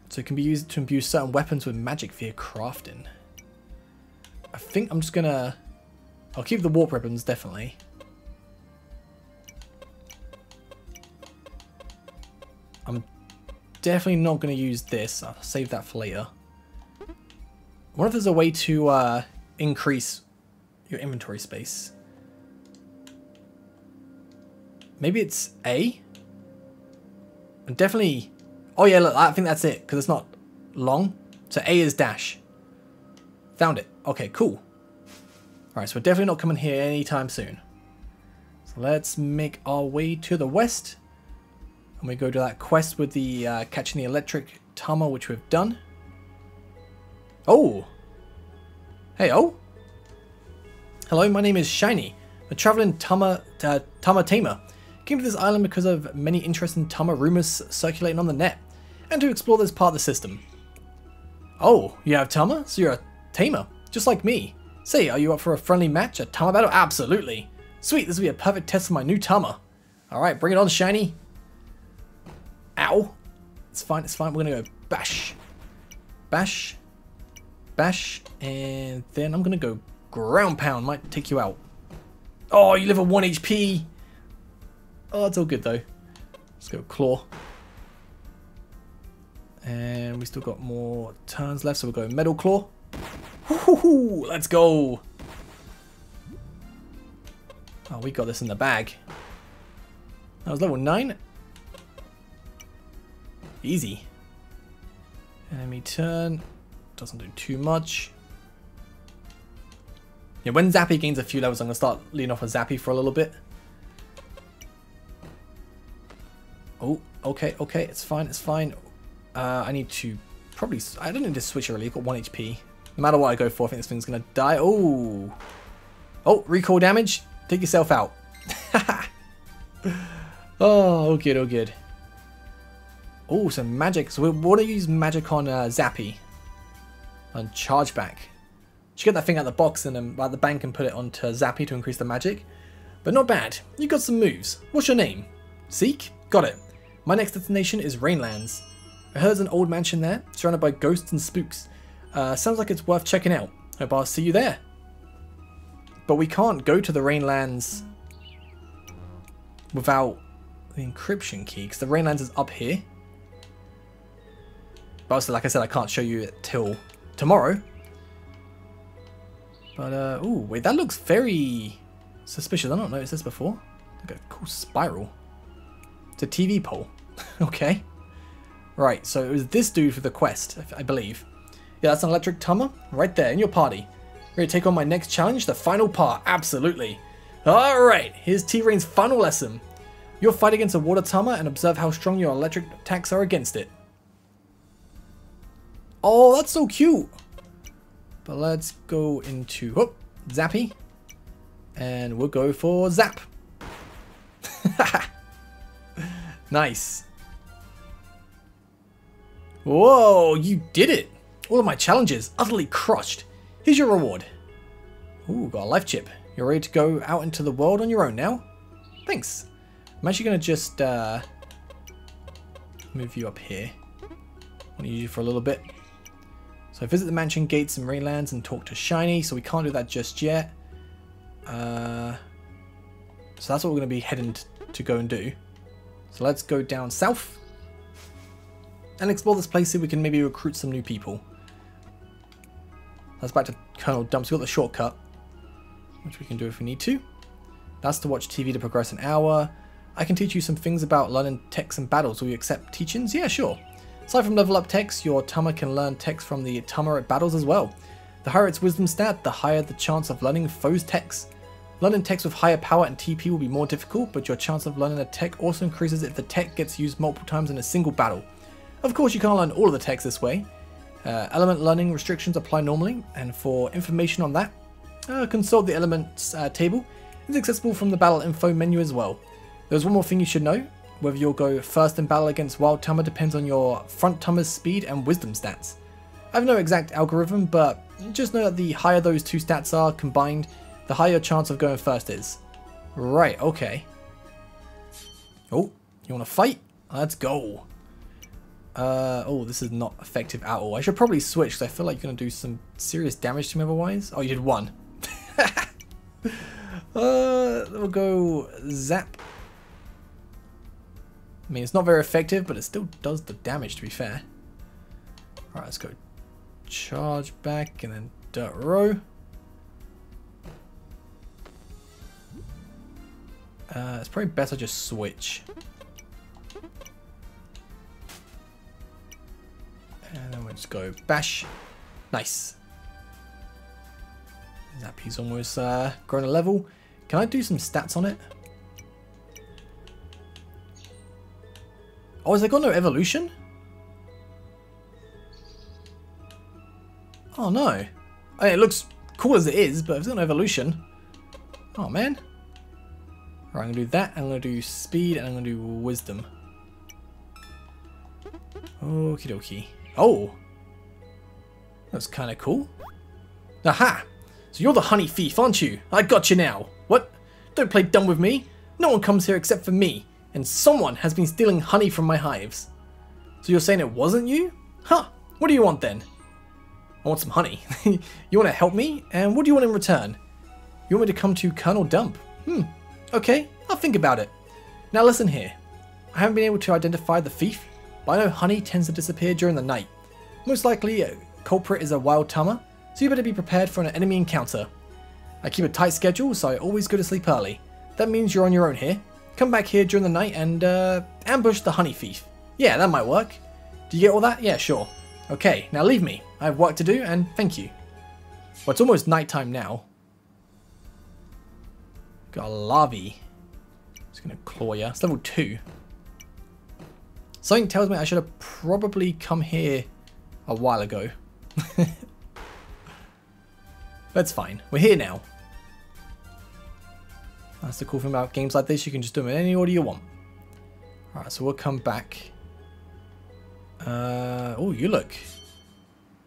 so it can be used to imbue certain weapons with magic via crafting. I think I'm just gonna... I'll keep the warp weapons, definitely. I'm definitely not going to use this. I'll save that for later. wonder if there's a way to uh, increase your inventory space. Maybe it's A? And definitely... Oh yeah, look, I think that's it, because it's not long. So A is dash. Found it. Okay, cool. Alright, so we're definitely not coming here anytime soon. So let's make our way to the west. And we go to that quest with the uh, catching the electric Tama, which we've done. Oh! Hey, oh! Hello, my name is Shiny, a traveling Tama, uh, Tama Tamer. Came to this island because of many interesting Tama rumors circulating on the net, and to explore this part of the system. Oh, you have Tama? So you're a Tamer, just like me. Say, are you up for a friendly match, a Tama battle? Absolutely. Sweet, this will be a perfect test for my new Tama. Alright, bring it on, Shiny. Ow. It's fine, it's fine. We're gonna go bash. Bash. Bash. And then I'm gonna go ground pound. Might take you out. Oh, you live at 1 HP. Oh, it's all good though. Let's go claw. And we still got more turns left, so we'll go metal claw. Let's go. Oh, we got this in the bag. That was level 9. Easy. Enemy turn. Doesn't do too much. Yeah, when Zappy gains a few levels, I'm going to start leaning off with Zappy for a little bit. Oh, okay, okay, it's fine, it's fine. Uh, I need to probably... I don't need to switch early, I've got 1 HP. No matter what I go for, I think this thing's going to die. Oh! Oh, recoil damage. Take yourself out. *laughs* oh, good, oh good. Oh, some magic. So we want to use magic on uh, Zappy. On Chargeback. Should get that thing out of the box and um, at the bank and put it onto Zappy to increase the magic. But not bad. You got some moves. What's your name? Seek? Got it. My next destination is Rainlands. I heard there's an old mansion there, surrounded by ghosts and spooks. Uh, sounds like it's worth checking out. Hope I'll see you there. But we can't go to the Rainlands without the encryption key, because the Rainlands is up here. But also, like I said, I can't show you it till tomorrow. But, uh, oh, wait, that looks very suspicious. I don't noticed this before. Like a cool spiral. It's a TV pole. *laughs* okay. Right, so it was this dude for the quest, I believe. Yeah, that's an electric Tama right there in your party. Ready to take on my next challenge, the final part? Absolutely. Alright, here's T-Rain's final lesson. You'll fight against a water Tama and observe how strong your electric attacks are against it. Oh, that's so cute. But let's go into oh, Zappy. And we'll go for Zap. *laughs* nice. Whoa, you did it. All of my challenges utterly crushed. Here's your reward. Ooh, got a life chip. You're ready to go out into the world on your own now? Thanks. I'm actually going to just uh, move you up here. I want to use you for a little bit. So visit the mansion gates and Rainlands and talk to Shiny. So we can't do that just yet. Uh, so that's what we're going to be heading to go and do. So let's go down south and explore this place, if we can maybe recruit some new people. That's back to Kernel Dumps. We've got the shortcut, which we can do if we need to. That's to watch TV to progress an hour. I can teach you some things about learning techs and battles. Will you accept teachings? Yeah, sure. Aside from level up techs, your Tama can learn techs from the at battles as well. The higher its wisdom stat, the higher the chance of learning foes techs. Learning techs with higher power and TP will be more difficult, but your chance of learning a tech also increases if the tech gets used multiple times in a single battle. Of course, you can't learn all of the techs this way. Uh, element learning restrictions apply normally, and for information on that, uh, consult the elements uh, table. It's accessible from the battle info menu as well. There's one more thing you should know. Whether you'll go first in battle against Wild Tama depends on your front Tama's speed and wisdom stats. I have no exact algorithm, but just know that the higher those two stats are combined, the higher chance of going first is. Right, okay. Oh, you want to fight? Let's go. Uh, oh, this is not effective at all. I should probably switch because I feel like you're going to do some serious damage to me otherwise. Oh, you did one. *laughs* uh, we'll go Zap. I mean, it's not very effective, but it still does the damage, to be fair. Alright, let's go charge back and then dirt row. Uh, it's probably better just switch. And then just go bash. Nice. Zappy's almost uh, grown a level. Can I do some stats on it? Oh, has it got no evolution? Oh no. I mean, it looks cool as it is, but it's got no evolution. Oh man. Right, I'm to do that, I'm to do speed, and I'm to do wisdom. Okie dokie. Oh! That's kind of cool. Aha! So you're the honey thief, aren't you? I got you now. What? Don't play dumb with me. No one comes here except for me, and someone has been stealing honey from my hives. So you're saying it wasn't you? Huh, what do you want then? I want some honey. *laughs* you want to help me? And what do you want in return? You want me to come to Kernel Dump? Hmm, Okay, I'll think about it. Now listen here. I haven't been able to identify the thief, but I know honey tends to disappear during the night. Most likely, a culprit is a wild tamer, so you better be prepared for an enemy encounter. I keep a tight schedule, so I always go to sleep early. That means you're on your own here. Come back here during the night and uh, ambush the honey thief. Yeah, that might work. Do you get all that? Yeah, sure. Okay, now leave me. I have work to do, and thank you. Well, it's almost nighttime now, Got a Larvae. It's to claw you. It's level 2. Something tells me I should have probably come here a while ago. *laughs* That's fine. We're here now. That's the cool thing about games like this. You can just do them in any order you want. Alright, so we'll come back. Uh, oh, you look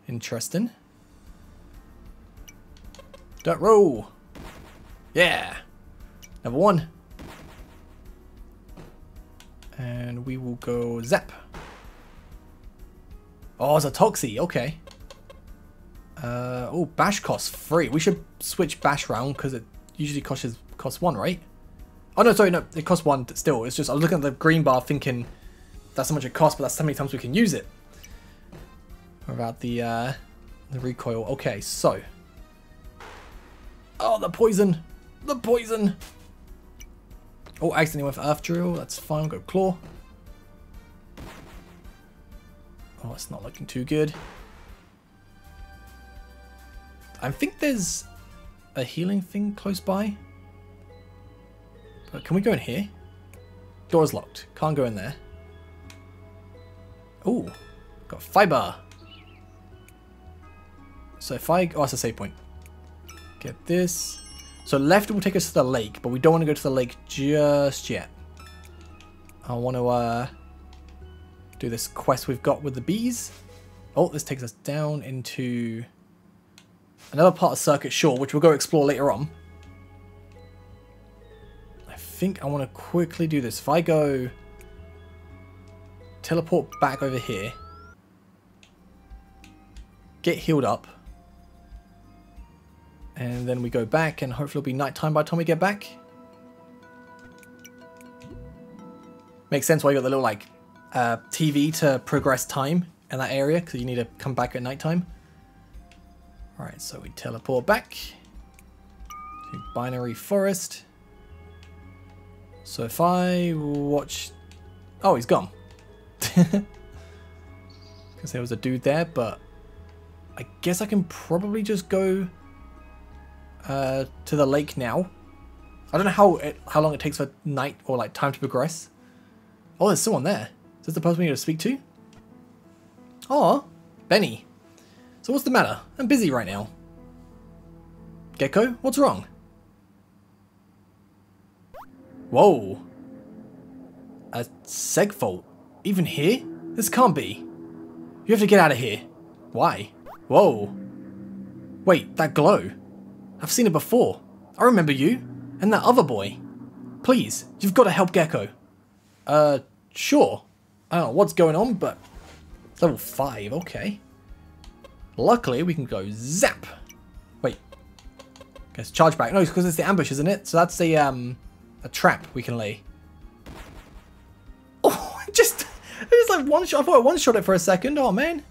interesting. Dirt roll. Yeah. Number one. And we will go Zap. Oh, it's a Toxie. Okay. Uh, oh, Bash costs free. We should switch Bash round because it usually costs costs one, right? Oh no, sorry, no, it costs one still. It's just I was looking at the green bar thinking that's how much it costs, but that's how many times we can use it. About the uh, the recoil? Okay, so. Oh, the poison! The poison! Oh, accidentally went for Earth Drill. That's fine. Go Claw. Oh, it's not looking too good. I think there's a healing thing close by. But can we go in here? Door's locked. Can't go in there. Oh, got fiber. So if I... Oh, that's a save point. Get this. So left will take us to the lake, but we don't want to go to the lake just yet. I want to uh, do this quest we've got with the bees. Oh, this takes us down into another part of Circuit Shore, which we'll go explore later on. I think I want to quickly do this. If I go teleport back over here, get healed up, and then we go back and hopefully it'll be nighttime by the time we get back. Makes sense why you got the little like uh, TV to progress time in that area because you need to come back at nighttime. Alright, so we teleport back to Binary Forest. So if I watch... Oh, he's gone. *laughs* Because there was a dude there, but I guess I can probably just go uh, to the lake now. I don't know how it, how long it takes for night or like time to progress. Oh, there's someone there. Is this the person we need to speak to? Oh, Benny. So what's the matter? I'm busy right now. Gecko, what's wrong? Whoa. A segfault? Even here? This can't be. You have to get out of here. Why? Whoa. Wait, that glow. I've seen it before. I remember you. And that other boy. Please, you've got to help Gecko. Uh, sure. I don't know what's going on, but... Level 5, okay. Luckily, we can go zap. Wait. Guess charge back. No, it's because it's the ambush, isn't it? So that's the, um, a trap we can lay. Oh, *laughs* just... It was like one shot. I thought I one shot it for a second. Oh, man.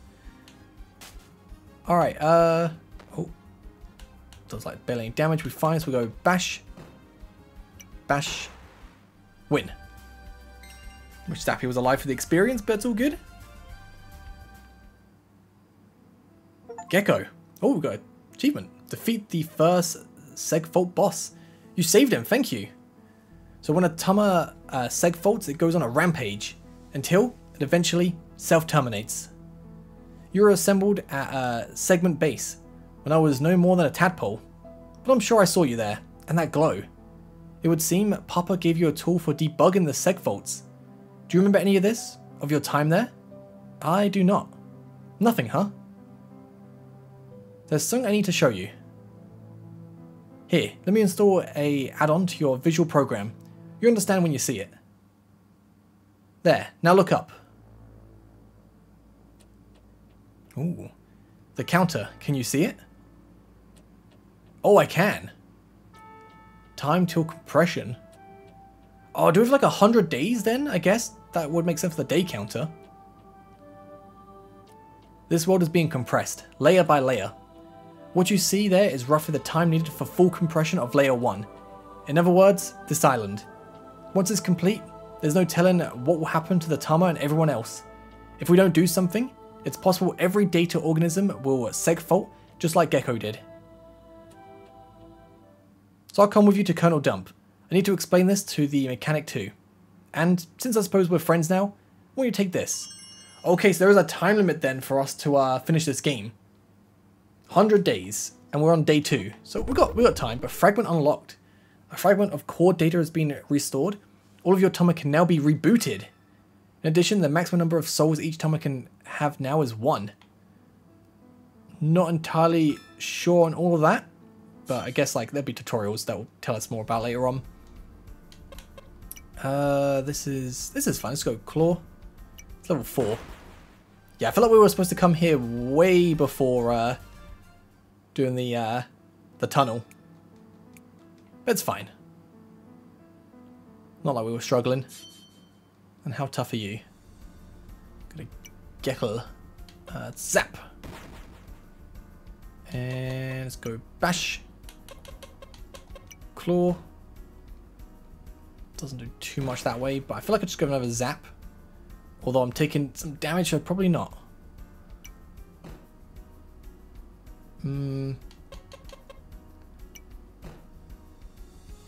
Alright, uh... Does like any damage. We fine, so we go bash. Bash. Win. Which Zappy was alive for the experience, but it's all good. Gecko. Oh, we got achievement. Defeat the first Segfault boss. You saved him, thank you. So when a Tama uh, Segfaults, it goes on a rampage until it eventually self-terminates. You're assembled at a segment base when I was no more than a tadpole, but I'm sure I saw you there, and that glow. It would seem Papa gave you a tool for debugging the Segfaults. Do you remember any of this? Of your time there? I do not. Nothing, huh? There's something I need to show you. Here, let me install a add-on to your visual program. You understand when you see it. There, now look up. Ooh. The counter, can you see it? Oh, I can. Time till compression. Oh, do we have like a hundred days then? I guess that would make sense for the day counter. This world is being compressed, layer by layer. What you see there is roughly the time needed for full compression of layer 1. In other words, this island. Once it's complete, there's no telling what will happen to the Tama and everyone else. If we don't do something, it's possible every data organism will segfault just like Gecko did. So I'll come with you to Kernel Dump. I need to explain this to the mechanic too. And since I suppose we're friends now, why don't you take this? Okay, so there is a time limit then for us to uh, finish this game. 100 days, and we're on day 2. So we got we got time, but fragment unlocked. A fragment of core data has been restored. All of your Tama can now be rebooted. In addition, the maximum number of souls each Tama can have now is 1. Not entirely sure on all of that, but I guess like there'll be tutorials that will tell us more about later on. Uh, this is this is fine. Let's go claw. It's level four. Yeah, I feel like we were supposed to come here way before uh, doing the uh, the tunnel. But it's fine. Not like we were struggling. And how tough are you? Gonna Gekkel. Uh, zap. And let's go bash. Claw. Doesn't do too much that way, but I feel like I just go another zap. Although I'm taking some damage, so probably not. Hmm.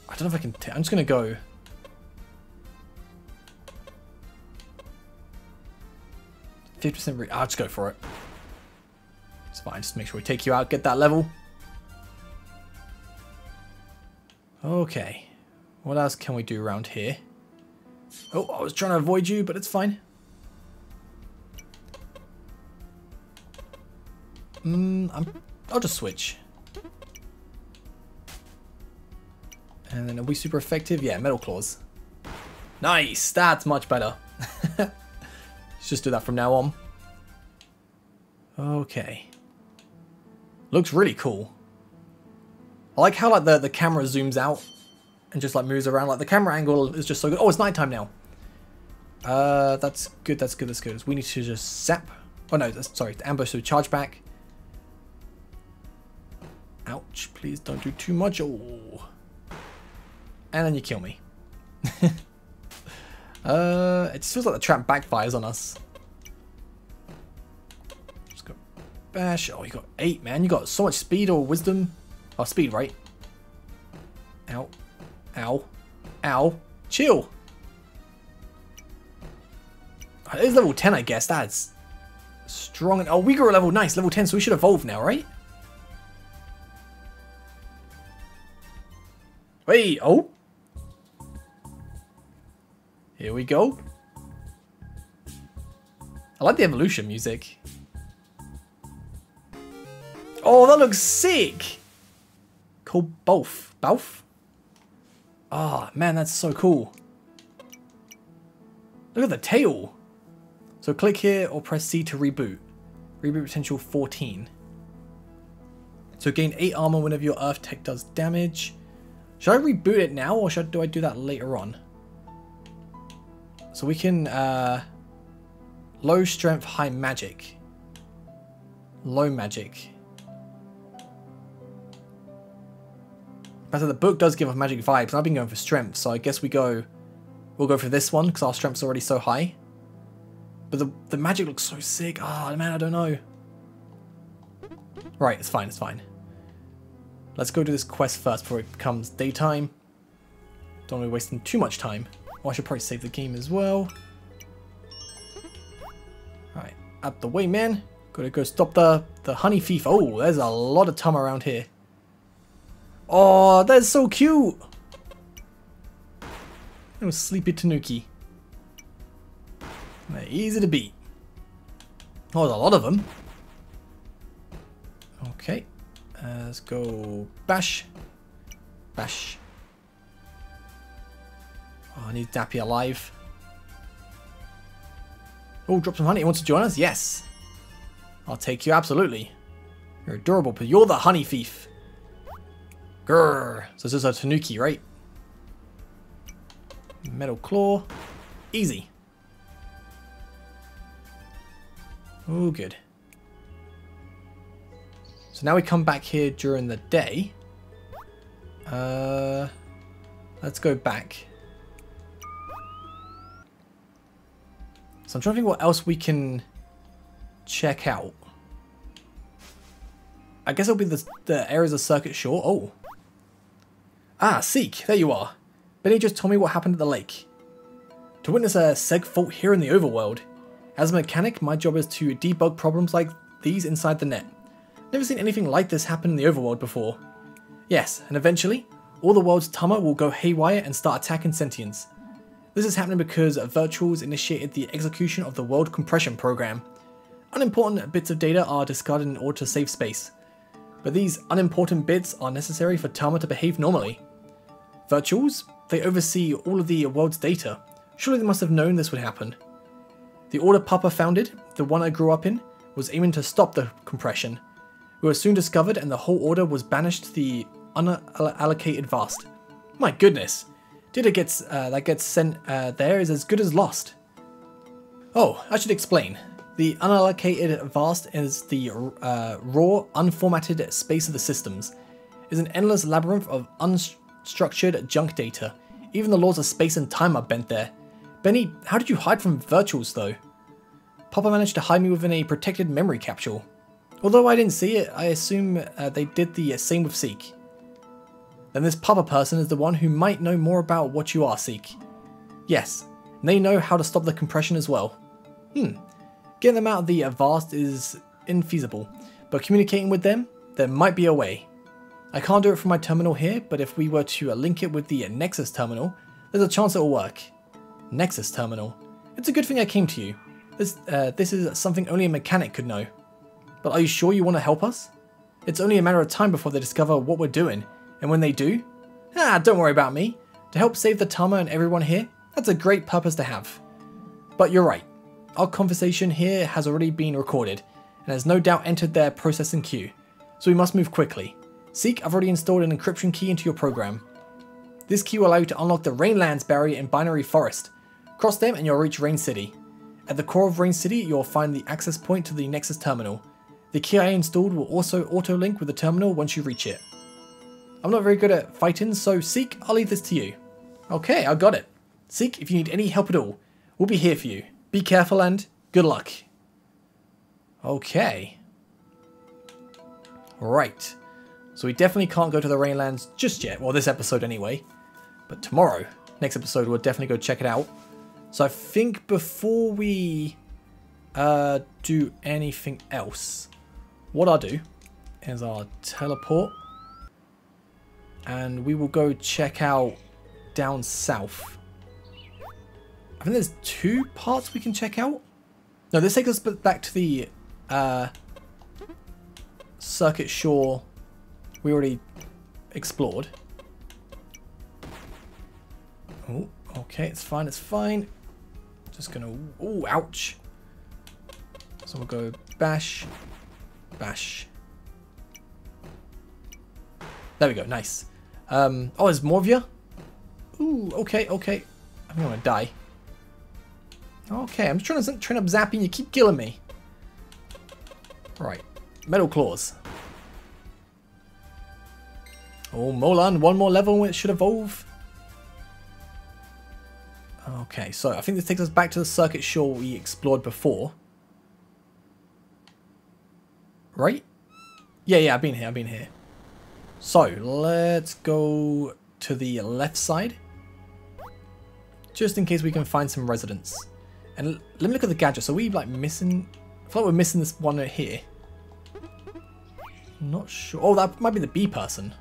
I don't know if I can. i am just gonna go. Fifty percent. I'll just go for it. It's fine. Just make sure we take you out, get that level. Okay. What else can we do around here? Oh, I was trying to avoid you, but it's fine. Mm, I'm I'll just switch. And then are we super effective? Yeah, Metal Claws. Nice! That's much better. *laughs* Let's just do that from now on. Okay. Looks really cool. I like how like the, the camera zooms out and just like moves around. Like the camera angle is just so good. Oh, it's nighttime now. Uh, that's good, that's good, that's good. We need to just zap. Oh no, sorry, ambush, so charge back. Ouch, please don't do too much. Oh. And then you kill me. *laughs* uh, it just feels like the trap backfires on us. Just go bash. Oh, you got eight, man. You got so much speed or wisdom. Oh, speed, right? Ow. Ow. Ow. Chill. It is level 10, I guess. That's strong. Oh, we got a level nice. Level 10, so we should evolve now, right? Wait, oh. Here we go. I like the evolution music. Oh, that looks sick. Called both. Both? Oh, man, that's so cool. Look at the tail. So click here or press C to reboot. Reboot potential 14. So gain 8 armor whenever your earth tech does damage. Should I reboot it now or should do I do that later on? So we can uh, low strength, high magic. Low magic. But the book does give off magic vibes, I've been going for strength, so I guess we go... We'll go for this one, because our strength's already so high. But the, the magic looks so sick. Ah, oh, man, I don't know. Right, it's fine, it's fine. Let's go do this quest first before it becomes daytime. Don't want to be wasting too much time. Oh, I should probably save the game as well. Alright, out the way, man. Gotta go stop the, the honey thief. Oh, there's a lot of Tama around here. Oh, that's so cute. It was Sleepy Tanuki. They're easy to beat. Oh, there's a lot of them. Okay. Uh, let's go bash. Bash. Oh, I need Dappy alive. Oh, drop some honey. You want to join us? Yes. I'll take you, absolutely. You're adorable, but you're the honey thief. So this is a Tanuki, right? Metal Claw. Easy. Oh, good. So now we come back here during the day. Uh, let's go back. So I'm trying to think what else we can check out. I guess it'll be the, the areas of Circuit Shore. Oh. Ah, Seek, there you are. Benny just told me what happened at the lake. To witness a seg fault here in the overworld. As a mechanic, my job is to debug problems like these inside the net. Never seen anything like this happen in the overworld before. Yes, and eventually, all the world's Tama will go haywire and start attacking sentients. This is happening because Virtuals initiated the execution of the World Compression Program. Unimportant bits of data are discarded in order to save space. But these unimportant bits are necessary for Tama to behave normally. Virtuals? They oversee all of the world's data. Surely they must have known this would happen. The order Papa founded, the one I grew up in, was aiming to stop the compression, we were soon discovered and the whole order was banished to the unallocated vast. My goodness, data gets uh, that gets sent uh, there is as good as lost. Oh, I should explain. The unallocated vast is the uh, raw, unformatted space of the systems. It is an endless labyrinth of unstructured junk data. Even the laws of space and time are bent there. Benny, how did you hide from virtuals though? Papa managed to hide me within a protected memory capsule. Although I didn't see it, I assume uh, they did the same with Seek. Then this Papa person is the one who might know more about what you are, Seek. Yes, they know how to stop the compression as well. Hmm, getting them out of the vast is infeasible, but communicating with them, there might be a way. I can't do it from my terminal here, but if we were to uh, link it with the Nexus terminal, there's a chance it will work. Nexus terminal. It's a good thing I came to you. This, uh, this is something only a mechanic could know. But are you sure you want to help us? It's only a matter of time before they discover what we're doing, and when they do, ah, don't worry about me. To help save the Tama and everyone here, that's a great purpose to have. But you're right, our conversation here has already been recorded, and has no doubt entered their processing queue, so we must move quickly. Seek, I've already installed an encryption key into your program. This key will allow you to unlock the Rainlands barrier in Binary Forest. Cross them and you'll reach Rain City. At the core of Rain City, you'll find the access point to the Nexus terminal. The key I installed will also auto-link with the terminal once you reach it. I'm not very good at fighting, so Seek, I'll leave this to you. Okay, I got it. Seek, if you need any help at all, we'll be here for you. Be careful and good luck. Okay. Right. So we definitely can't go to the Rainlands just yet. Well, this episode anyway. But tomorrow, next episode, we'll definitely go check it out. So I think before we uh, do anything else, what I'll do is I'll teleport and we will go check out down south. I think there's two parts we can check out. No, this takes us back to the uh, Circuit Shore we already explored. Oh, okay, it's fine, it's fine. Just gonna, oh, ouch. So we'll go bash, Bash. There we go, nice. Um, oh, there's more of you? Ooh, okay, okay. I'm gonna die. Okay, I'm just trying to train up zapping, you keep killing me. Right. Metal Claws. Oh, Molon, one more level it should evolve. Okay, so I think this takes us back to the circuit shore we explored before. Right? Yeah, yeah, I've been here, I've been here. So, let's go to the left side. Just in case we can find some residents. And let me look at the gadget. So we like missing... I feel like we're missing this one here. Not sure. Oh, that might be the bee person.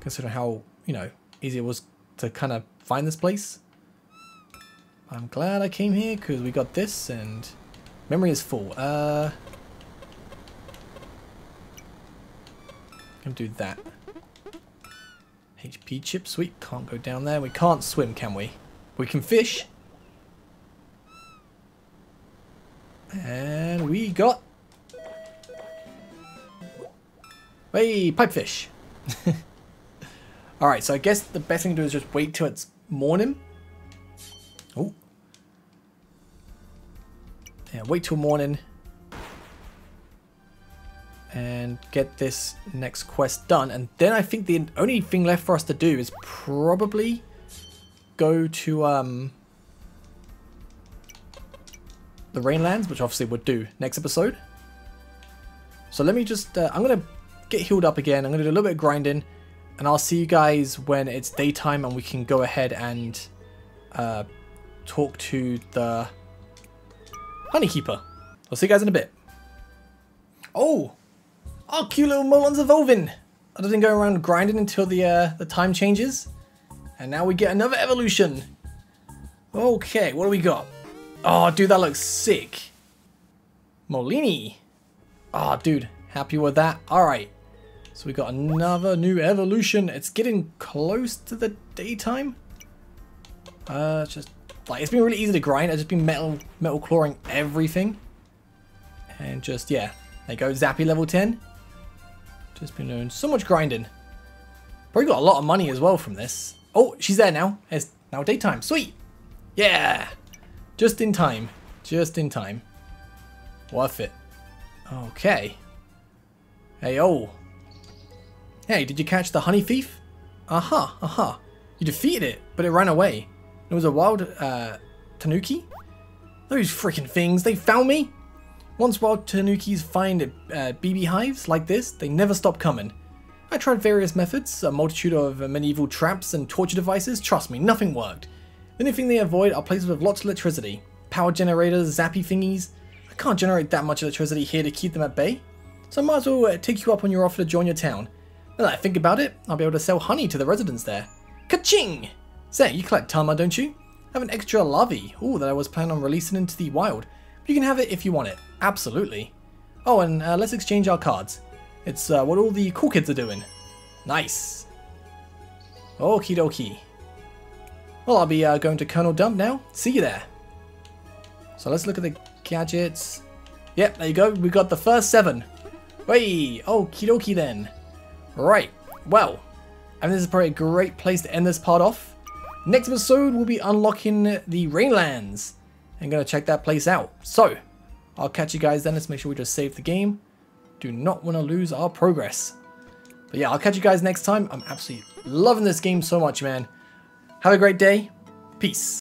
Considering how, you know, easy it was to kind of find this place. I'm glad I came here because we got this and memory is full. Uh, Gonna do that. HP chip, sweet. Can't go down there. We can't swim, can we? We can fish. And we got... Hey, pipefish. *laughs* Alright, so I guess the best thing to do is just wait till it's morning. Oh. Yeah, wait till morning and get this next quest done. And then I think the only thing left for us to do is probably go to um, the Rainlands, which obviously would do next episode. So let me just, uh, I'm going to get healed up again. I'm going to do a little bit of grinding and I'll see you guys when it's daytime and we can go ahead and uh, talk to the Honeykeeper. I'll see you guys in a bit. Oh, Oh, cute little Molon's evolving. I didn't go around grinding until the uh, the time changes. And now we get another evolution. Okay, what do we got? Oh, dude, that looks sick. Molini. Oh, dude, happy with that. All right. So we got another new evolution. It's getting close to the daytime. Uh, it's just like it's been really easy to grind. I've just been metal metal clawing everything, and just yeah, there you go. Zappy level 10. Just been doing so much grinding. Probably got a lot of money as well from this. Oh, she's there now. It's now daytime. Sweet. Yeah. Just in time. Just in time. Worth it. Okay. Hey, oh. Hey, did you catch the honey thief? Aha, aha. You defeated it, but it ran away. It was a wild, uh, tanuki? Those freaking things, they found me? Once wild tanukis find uh, BB hives like this, they never stop coming. I tried various methods, a multitude of uh, medieval traps and torture devices, trust me, nothing worked. The only thing they avoid are places with lots of electricity. Power generators, zappy thingies. I can't generate that much electricity here to keep them at bay. So I might as well uh, take you up on your offer to join your town. Now that I think about it, I'll be able to sell honey to the residents there. Kaching! Say, you collect Tama, don't you? I have an extra larvae, ooh, that I was planning on releasing into the wild. You can have it if you want it. Absolutely. Oh, and uh, let's exchange our cards. It's uh, what all the cool kids are doing. Nice. Okie dokie. Well, I'll be uh, going to Kernel Dump now. See you there. So let's look at the gadgets. Yep, there you go. We got the first seven. Hey, okie dokie then. Right. Well, I mean, this is probably a great place to end this part off. Next episode, we'll be unlocking the Rainlands and going to check that place out. So, I'll catch you guys then. Let's make sure we just save the game. Do not want to lose our progress. But yeah, I'll catch you guys next time. I'm absolutely loving this game so much, man. Have a great day. Peace.